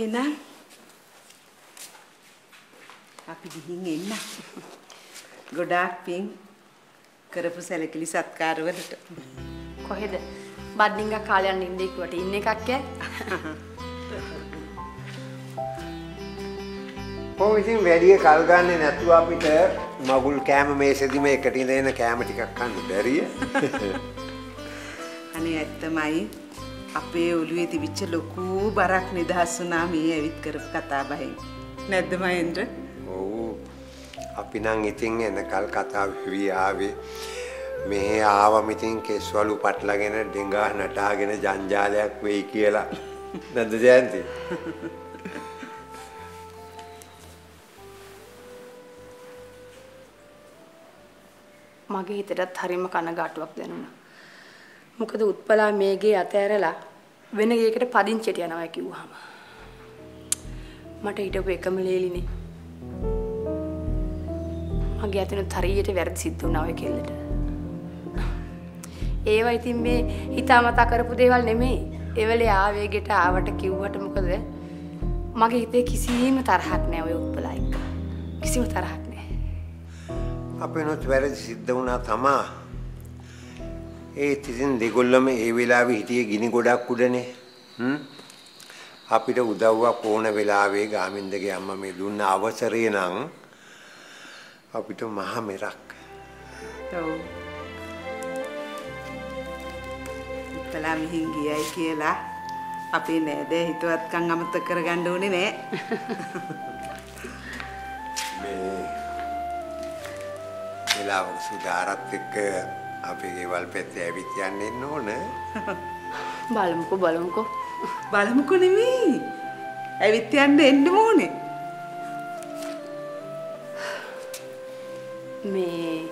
එහෙනම් අපි ගිහින් එන්න. ගොඩාක් පින් කරපු සැලකිලි සත්කාරවලට. කොහෙද? බඩින්ග කාලයන් ඉන්නේ කිව්වට ඉන්න එකක් ඈ. ඔව් ඉතින් වැඩි කල් ගන්නේ නැතුව අපිට මගුල් කෑම මේසෙදිම එකට ඉඳගෙන කෑම ටිකක් කන්න බැරිය. අනේ ඇත්තමයි අපේ ඔළුවේ තිබිච්ච ලොකු බරක් නිදහස් වුණා මේ ඇවිත් කරපු කතා බහෙන්. නැද්ද මහෙන්ද්‍ර? ඔව්. අපි නම් ඉතින් එනකල් කතා වෙවි ආවේ මෙහෙ ආවම ඉතින් කෙස්වලු පටලගෙන ඩෙංගා නටාගෙන ජංජාලයක් වෙයි කියලා. නැද්ද ජයන්ති? මගේ හිතටත් හරිම කනගාටුවක් දැනුණා. මොකද උත්පලා මේගේ අතෑරලා වෙන ගේකට පදිංචියට යනවා කිව්වහම. මට හිටපු එකම ලේලිනේ. මගේ අතිනුත් හරියට වැරදි සිද්ධ වුණා ඔය කෙල්ලට. ඒවා ඉතින් මේ හිතාමතා කරපු දේවල් නෙමෙයි. එවලේ ආවේගයට ආවට කිව්වට මොකද මගේ හිතේ කිසිම තරහක් නැහැ ඔය උත්පලා එක්ක. කිසිම තරහක් නැහැ. අපේනොත් වැරදි සිද්ධ වුණා තමා. ඒත් ඉතින් දෙගොල්ලම ඒ වෙලාවේ හිටියේ ගිනි ගොඩක් උඩනේ. අපිට උදව්වක් ඕන වෙලාවේ ගාමින්දගේ අම්මා මේ දුන්න අවසරය නම් අපිට මහ මෙරක්. ඔව්. ඉතලා මිහින් ගියයි කියලා අපේ නෑදෑ හිතවත්කම් අමතක කරගන්න ඕනේ නෑ. මේ වෙලාවක සුදාරත් එක්ක අපේ ගෙවල් පැත්තේ ඇවිත් යන්න එන්න ඕන. බලමුකෝ බලමුකෝ. බලමුකෝ නෙමෙයි. ඇවිත් යන්න එන්න ඕනේ. මේ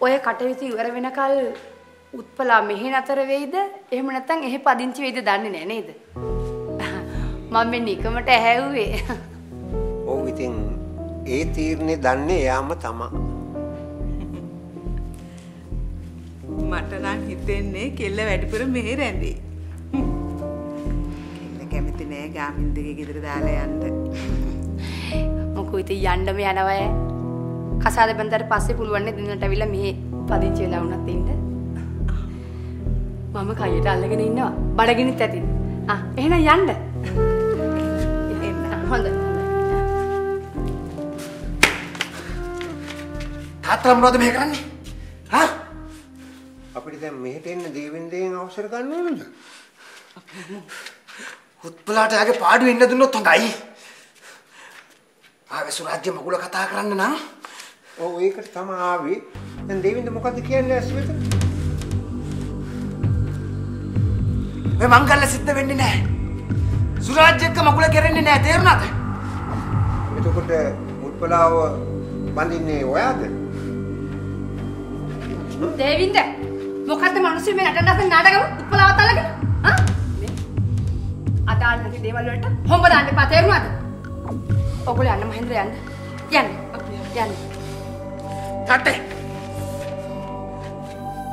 ඔය කටයුතු ඉවර වෙනකල් උත්පලා මෙහෙ නතර වෙයිද එහෙම නැත්නම් එහෙ පදිංචි වෙයිද දන්නේ නැහැ නේද මම මේ නිකමට ඇහැව්වේ ඔව් ඉතින් ඒ තීරණේ දන්නේ එයාම තමා. මට නම් හිතෙන්නේ කෙල්ල වැඩිපුර මෙහෙ රැඳේ. කෙල්ල කැමති නෑ ගාමින්දගේ ගෙදර දාලා යන්න. මොකෝ ඉතින් යන්නම යනවා ඈ. කසාද බඳට පස්සේ පුළුවන් නේ දිනට ඇවිල්ලා මෙහෙ පදිංචි වෙලා වුණත් ඉන්න මම කයට අල්ලගෙන ඉන්නවා බඩගිනිත් ඇති ආ එහෙනම් යන්න එන්න. හොඳයි තාත්තලා මොනවද මෙහෙ කරන්නේ? හා? අපිට දැන් මෙහෙට එන්න දේවෙන්දෙන් අවසර ගන්න ඕනද? උත්පලාට යාගේ පාඩුවේ ඉන්න දුන්නොත් හොඳයි. ආවේ සුරාජ්‍ය මගුල කතා කරන්න නම් ඔව් ඒකට තමයි ආවේ. දැන් දේවින්ද මොකද්ද කියන්නේ ඇස්වෙත? මේ මංගල්‍ය සිද්ධ වෙන්නේ නැහැ. සුරාජ්‍ය එක්ක මගුල කෙරෙන්නේ නැහැ තේරුණාද? එතකොට උත්පලාව බඳින්නේ ඔයාද? දේවින්ද මොකද්ද මිනිස්සු මේ නටන නැත නාටකම උත්පලාවත් අල්ලගෙන ආ මේ අදාළ නැති දේවල් වලට හොඹ දාන්න එපා තේරුණාද ඔගොල්ලෝ යන්න මහෙන්ද්‍ර යන්න යන්න යන්න යටේ.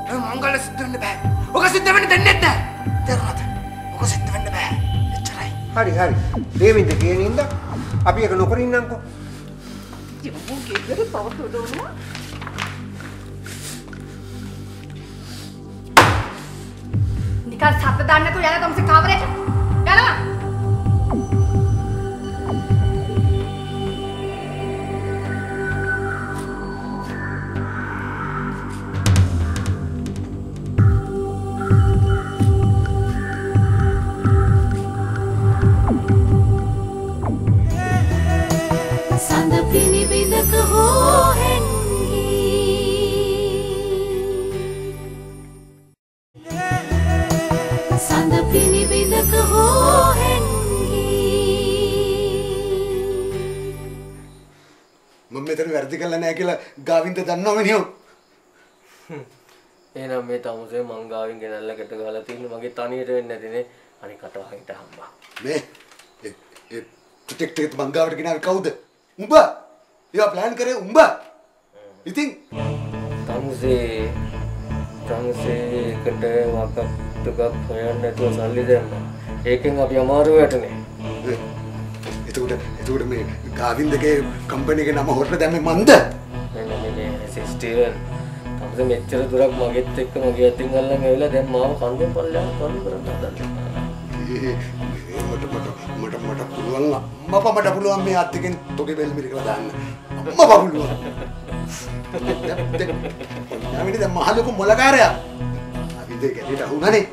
මේ මංගල්‍ය සිද්ධ වෙන්න බෑ. ඔක සිද්ධ වෙන්න දෙන්නේ නැහැ. තේරුණාද? ඔක සිද්ධ වෙන්න බෑ. එච්චරයි. හරි හරි. දේවින්ද කියන ඉඳ අපි එක නොකර ඉන්නම්කෝ. යමු ගෙදර පවතුනවා. නිකන් සද්ද දාන්න නැතුව යනවා තමසේ කාමරේට ගාවින්ද දන්නවම නියෝ. එහෙනම් මේ තමුසේ මං ගාවින් ගෙනල්ලා කට ගහලා තියෙන මගේ තනියට වෙන්නේ නැතිනේ අනික කටවහින්ට හම්බා. මේ ඒ ප්‍රොටෙක්ටර් එක මංගාවට ගෙනාවේ කවුද? උඹ. ඒවා ප්ලෑන් කරේ උඹ. ඉතින් තමුසේ තමුසේ එකට වකක් ටිකක් හොයන්න නැතුව සල්ලි දැම්මා. ඒකෙන් අපි අමාරු වැටනේ එතකොට එතකොට මේ ගාවින්දගේ කම්පැනි එක නම හොරට දැම්මේ මන්ද මේ සිස්ටීවන් තමස මෙච්චර දුරක් මගෙත් එක්ක මගේ අතින් අල්ලන් ඇවිල්ලා දැන් මාව කන්දෙන් පල්ලෙහාට පල්ලු කරන්න හදන්නේ? මට මට මට මට පුළුවන් අම්මපා මට පුළුවන් මේ අත්තිකෙන් තොගේ බෙල් මිරිකලා දාන්න. අම්මපා පුළුවන්. යාමිනි දැන් මහලොකු මොලකාරයා අපි දෙක ගැටේට අහුනනේ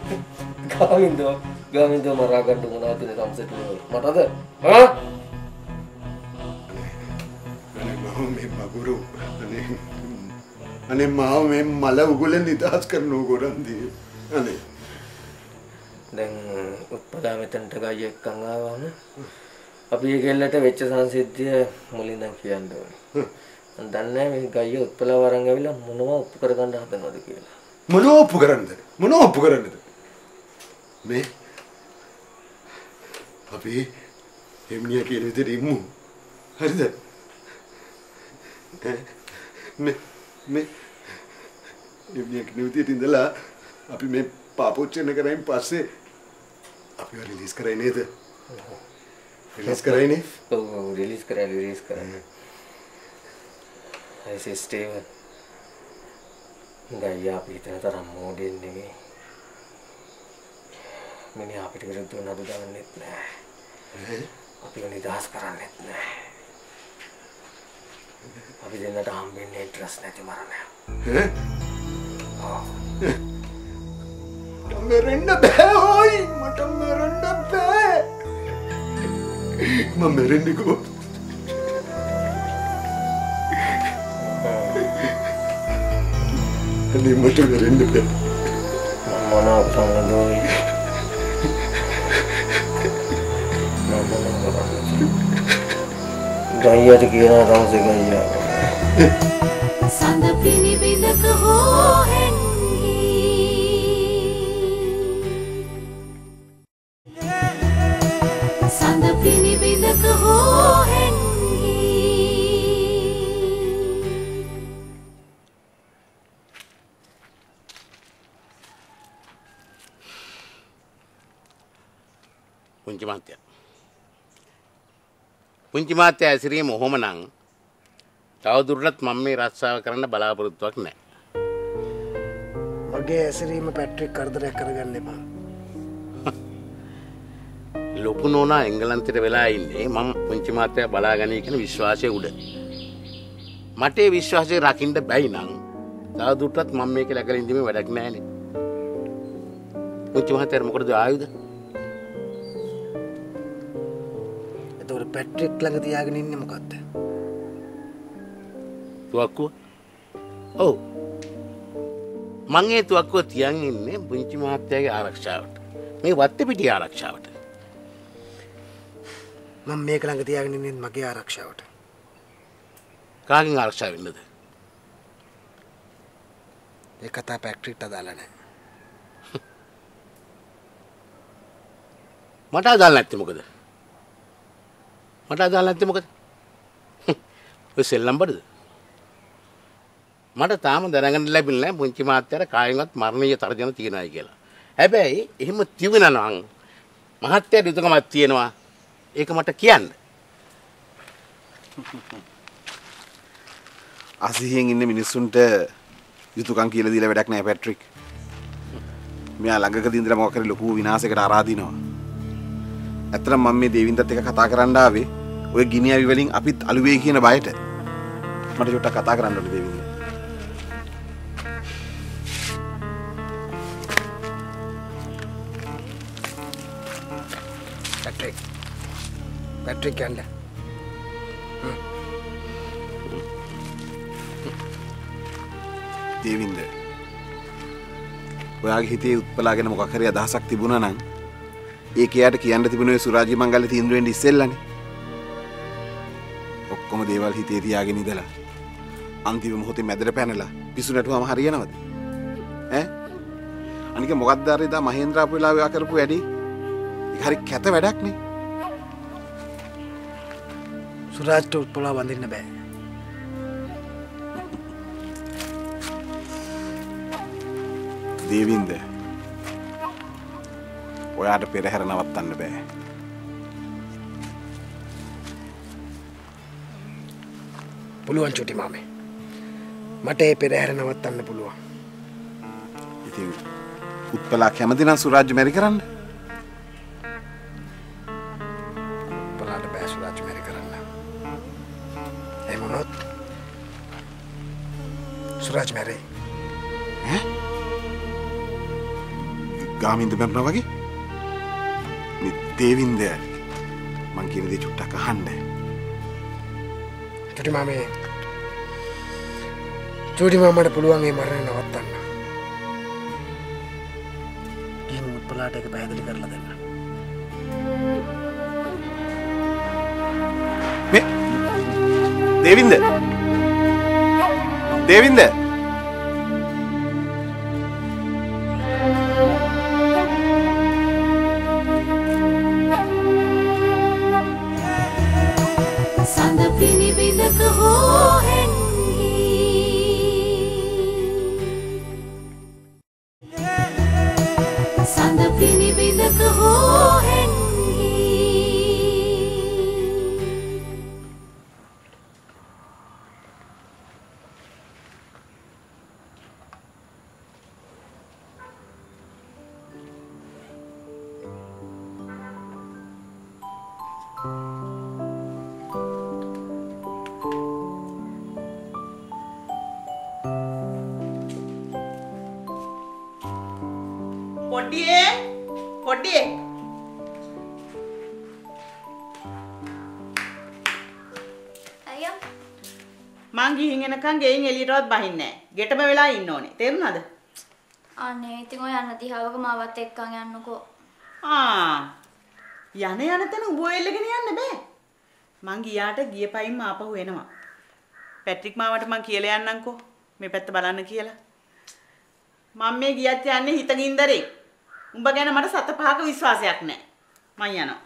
ගාමින්දෝ ගාමින්දෝ මරා ගන්න මොනවද නේ තමසට මටද? මම මේ බගුරු අනේ අනේ මාව මේ මල උගුලෙන් නිදහස් කරනෝ ගොඩන්දී. අනේ. දැන් උත්පලා මෙතනට ගයි එක්කන් ආවම අපි ඒ කෙල්ලට වෙච්ච සංසිද්ධිය මුලින්ම කියන්න ඕනේ. මම දන්නේ මේ ගයිය උත්පලා වරන් ඇවිල්ලා මොනවා ඔප්පු කරගන්න හදනවද කියලා. මොනෝ ඔප්පු කරන්නද? මොනෝ ඔප්පු කරන්නද? මේ අපි එම්නිය කියන විදිහට ඉමු. හරිද? මේ මේ එම්නිය කියන විදිහට ඉඳලා අපි මේ පාපොච්චන කරයින් පස්සේ අපි රිලීස් කරයි නේද රිලීස් කරයිනේ ඔව් ඔව් රිලීස් කරා රිලීස් කරා. ඒ සිස්ටම් ගයියා අපි හිතන තරම් මෝඩෙන් නෙමෙයි. මිනිහා අපිට විරුද්ධව නඩු දාන්නෙත් නෑ. අපිව නිදහස් කරන්නෙත් නෑ. අපි දෙන්නට හම්බෙන්නේ ඩ්‍රස් නැති මරණයක්. ඈ? මට මෙරෙන්න බෑ හොයි. මට මෙරෙන්න බෑ. මම මෙරෙන්නේ කොහොමද? අනේ මට මෙරෙන්න බෑ. මොනවා Iya, 给他当这个爷 පුංචි මාත්‍ය ඇසිරීම ඔහොම නං තවදුරටත් මම මේ රස්සාාව කරන්න බලාපොරොත්තුවක් නෑ. මගේ ඇසිරීම පැට්‍රික් කරදරයක් කරගන්න එපා ලොකු නෝනා එංගලන්තෙට වෙලා ඉන්නේ මම පුංචි මාත්‍යය බලාගනී කන විශ්වාසය උඩ. මටේ විශ්වාසය රකිින්ට බැයි නං තවදුරටත් මම මේක ලැකර ඉඳීම වැඩක් නෑන. පුංචි මහතයර මොකටද ආයුද පැට්‍රික් ළඟ තියාගෙන ඉන්න මොකක්ද තුවක්කුව? ඔවු. මංගේ තුවක්කුව තියන් ඉන්නේ පුංචි මහත්තයගේ ආරක්ෂාවට. මේ වත්ත පිටි ආරක්ෂාවට. මම මේක ළඟ තියාගෙන ඉන්නෙත් මගේ ආරක්ෂාවට. කාකින් ආරක්ෂා වෙන්නද? ඒ කතා පැක්ට්‍රික්ට අදාලා නැහැ. මට අදාල් නැත්ති මොකද මට අදාල් නැත්ති මොකද? ඔය සෙල්ලම්බටද මට තාම දැනගන්න ලැබිල්ල පුංචි මාත්‍යර කායවත් මරණය තරජන තියෙනයි කියලා. හැබැයි එහෙම තිවෙන නං මහත්‍යය යුතුකමත් තියෙනවා. ඒක මට කියන්න. අසිහියෙන් ඉන්න මිනිස්සුන්ට යුතුකන් කියල දීල වැඩක් නෑ පැට්‍රික්. මෙයා ළඟක දින්දර මොකර ලොකු විනාසකට අරාදිනවා ඇතර මම මේ දේවින්දත් එක කතා කරන්නාවේ ඔය ගිනිිය විවලින් අපිත් අලුවේ කියන බයට. මට චොට්ට කතා කරන්නට දෙවිඳ පැට්‍රික් පැට්‍රික් යන්න. දේවින්ද ඔයාගේ හිතේ උත්පලාගෙන මොකක්හරි අදහසක් තිබුණ නම් ඒක එයාට කියන්න තිබුණේ සුරාජි මංගල තීන්දුවෙන් ඉස්සෙල්ලනේ ඔක්කොම දේවල් හිතේ තියාගෙන ඉඳලා. අන්තිම මොහොතේ මැදට පැනලා පිසු නැටුවම හරියනවද? ඈ? අනික මොකක්ද අර එදා මහේන්ද්‍රාපු වෙලාව ඔයා කරපු වැඩි? ඒක හරි කැත වැඩක් නේ. සුරාජ්ට උත්පොලා වඳන්න බෑ. දේවින්ද? ඔයාට පෙරහැර නවත්තන්න බෑ. පුළුවන් චුටි මාමේ. මට ඒ පෙරහැර නවත්තන්න පුළුවන්. ඉතින් උත්පලා කැමති නම් සුරාජ්‍ය මැරි කරන්න. උත්පලාට බෑ සුරාජ් මැරි කරන්න. එහෙම වුණොත් සුරාජ් මැරෙයි. ගාමින්ද මැරුණා වගේ? මේ දේවින්ද මං කියන දේ චුට්ටක් අහන්න. චුටි මාමේ චුටි මාමට පුළුවන් ඒ මරණය නවත්තන්න. ගිහින් උත්පලාට එක පැහැදිලි කරලා දෙන්න. මේ දේවින්ද දේවින්ද පොඩ්ඩියේ පොඩ්ඩියේ අයියා මං ගිහින් එනකන් ගෙයින් එළියටවත් බහින්නේ නැහැ. ගෙටම වෙලා ඉන්න ඕනේ. තේරුණාද? අනේ ඉතින් ඔය යන්න දිහාවක මාවත් එක්කන් යන්නකෝ ආ යන යන තැන උඹ එල්ලගෙන යන්න බෑ. මං ගියාට ගිය පයින්ම ආපහු එනවා. පැට්‍රික් මාවට මං කියලා යන්නම්කෝ. මේ පැත්ත බලන්න කියලා. මම මේ ගියත් යන්නේ හිතගින්දරේ. උඹ ගැන මට සත පහක විශ්වාසයක් නැහැ. මං යනවා.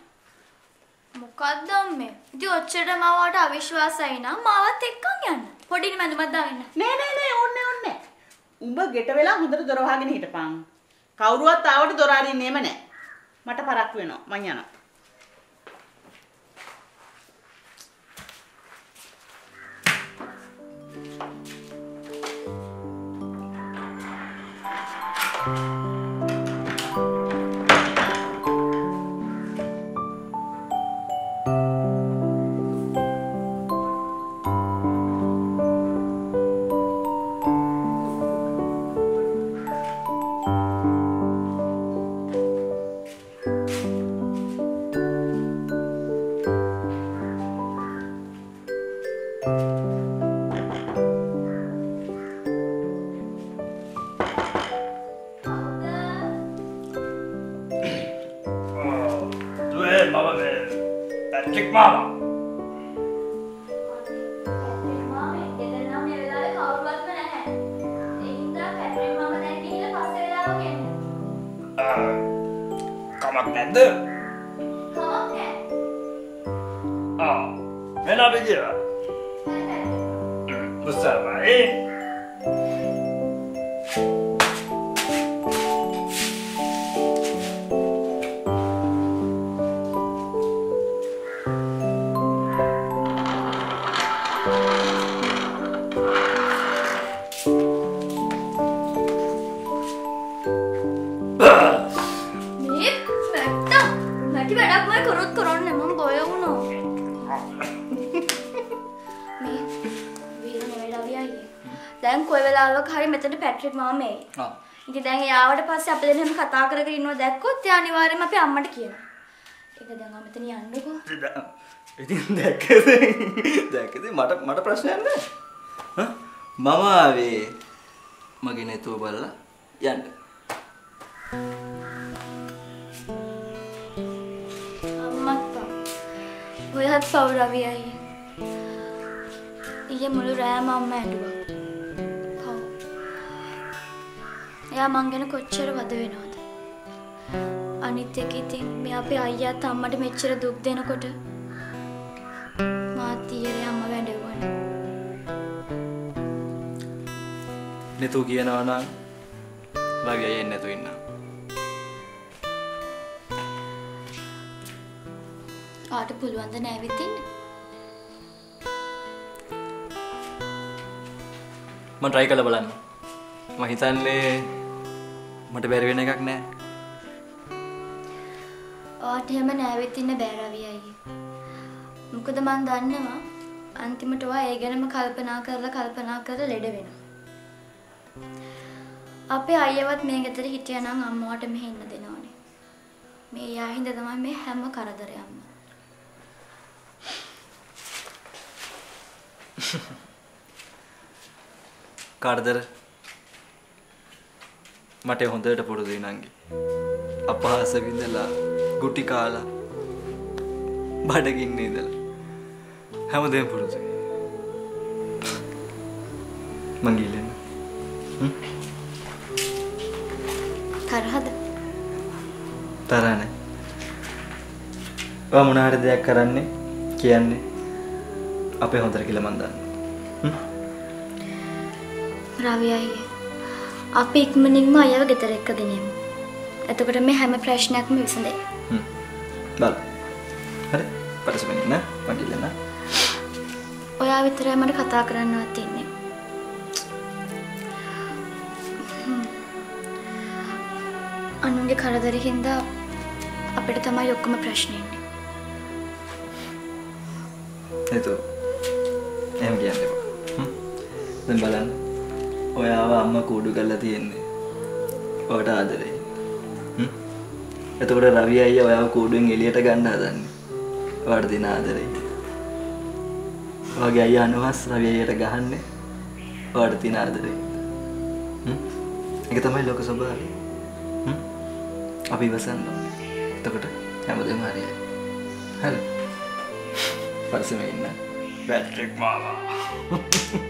මොකක්ද මේ ඉතින් ඔච්චර මාවට අවිශ්වාසයි නම් මාවත් එක්කන් යන්න පොඩිනි මැදුමක් දාගෙන නෑ නෑ නෑ ඕන්නේ ඕන්නේ. උඹ ගෙට වෙලා හොඳට දොර වහගෙන හිටපන්. කවුරුවත් ආවට දොර අරින්නේම නෑ. මට පරක් වෙනවා. මං යනවා. මුස්සාමයි මේ වෙලාවක හරි මෙතන පැට්‍රික් මාමා එයි. ඉතින් දැන් එයාවට පස්සේ අපි දෙන්නම කතා කරගෙන ඉන්නවා දැක්කොත් එයා අනිවාර්යයෙන්ම අපේ අම්මට කියනවා. ඒක දැන් ආ මෙතන යන්නකෝ. ඉතින් දැක්කද? දැක්කද? මට මට ප්‍රශ්නයක් නෑ හ? මම ආවේ මගේ නැතුව බලලා යන්න. අම්මත් පව්. ඔයත් පව් රවි අයියේ ඊයේ මුළු රෑම අම්මා ඇඬුවා එයා මං ගැන කොච්චර වද වෙනවද? අනිත් එක ඉතින් මේ අපේ අයියාත් අම්මට මෙච්චර දුක් දෙනකොට මාත් ඊයේ අම්ම වැඬුවානේ. නැතුව කියනවා නම් රවි අයියෙන් නැතුව ඉන්න. පාට පුළුවන්ද නැවිතින්න මම try කරලා බලන්න. මම හිතන්නේ මට බැරි වෙන එකක් නෑ. ඔයාට එහෙම නැවිතින්න බෑ රවි අයියේ. මොකද මන් දන්නවා අන්තිමට ඔයා ඒ ගැනම කල්පනා කරලා කල්පනා කරලා ලෙඩ වෙනවා. අපේ අයියවත් මේ ගෙදර හිටියනම් අම්මවට මෙහෙ ඉන්න දෙනවනේ. මේ යා හින්දා තමයි මේ හැම කරදරයක්ම. කාර්දර මට හොඳට පුරුදුයි නංගි. අපහාස විඳලා ගුටි කාලා බඩගින්න ඉඳලා හැමදේම පුරුදුයි. මං ගිලෙන්න. තරහද? තරහ නැහැ. ඔයා මොන හරි දෙයක් කරන්නේ කියන්නේ අපේ හොඳට කියලා මන් දන්නවා. රවි අයියේ. අපි ඉක්මනින්ම අයව ගෙදර එක්ක ගෙනියමු. එතකොට මේ හැම ප්‍රශ්නයක්ම විසඳෙයි. බල. හරි. පරිස්සමෙන් ඉන්න. ගිලෙන්න. ඔයා විතරයි මට කතා කරන්නවත් තින්නේ. හ්ම්. අනුන්ගේ කරදර හින්දා අපිට තමයි ඔක්කොම ප්‍රශ්න එන්නේ. එතෝ එහෙම කියන්න එපා. හ්ම්. දැන් බලන්න. ඔයාව අම්මා කූඩු කරලා තියෙන්නේ. ඔයාට ආදරේ. එතකොට රවි අයියා ඔයාව කූඩුවෙන් එළියට ගන්න හදන්නේ. ඔයාට දෙන ආදරේ. ඔයාගේ අයියා අනුහස් රවි අයියට ගහන්නේ. ඔයාට තියෙන ආදරේ. ඒක තමයි ලෝක ස්වභාවය. අපි ඉවසන්න ඕනේ. එතකොට හැමදේම හරියයි. හරි. පරිස්සමෙන් ඉන්න. පැට්‍රික් මාමා.